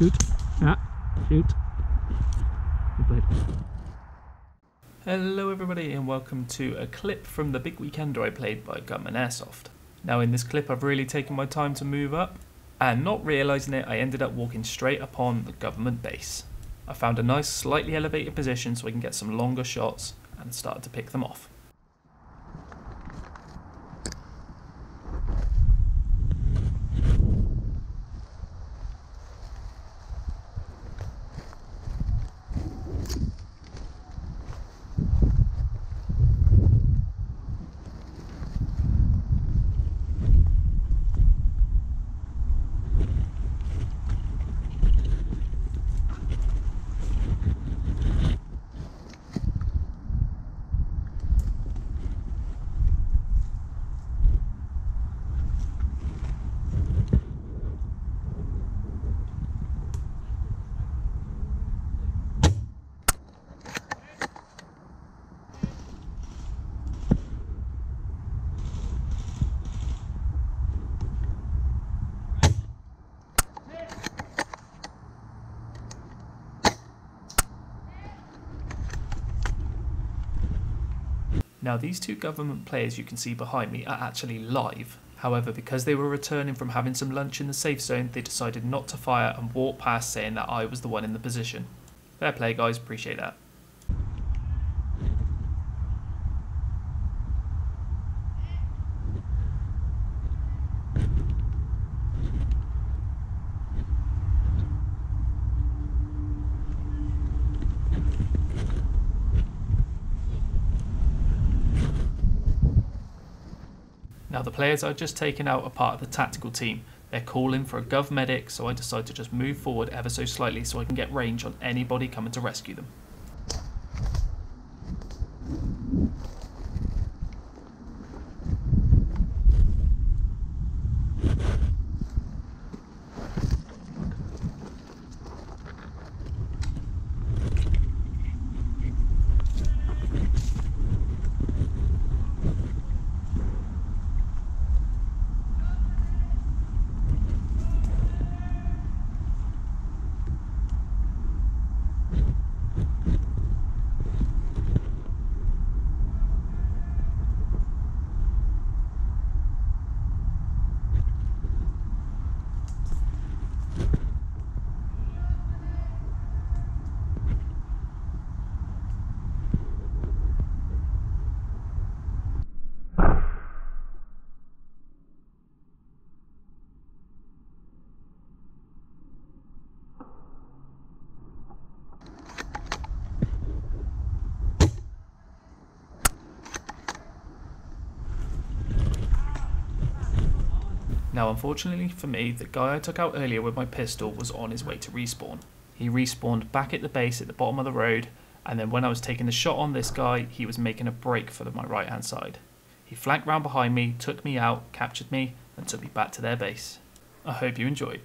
Shoot. Yeah. Shoot. Hello everybody and welcome to a clip from the big weekender I played by Gunman Airsoft. Now in this clip I've really taken my time to move up and not realising it I ended up walking straight upon the government base. I found a nice slightly elevated position so I can get some longer shots and started to pick them off. Now these two government players you can see behind me are actually live. However, because they were returning from having some lunch in the safe zone, they decided not to fire and walked past saying that I was the one in the position. Fair play guys, appreciate that. Now the players I'd just taken out are part of the tactical team. They're calling for a gov medic, so I decide to just move forward ever so slightly so I can get range on anybody coming to rescue them. Now, unfortunately for me, the guy I took out earlier with my pistol was on his way to respawn. He respawned back at the base at the bottom of the road, and then when I was taking the shot on this guy, he was making a break for my right hand side. He flanked round behind me, took me out, captured me, and took me back to their base. I hope you enjoyed.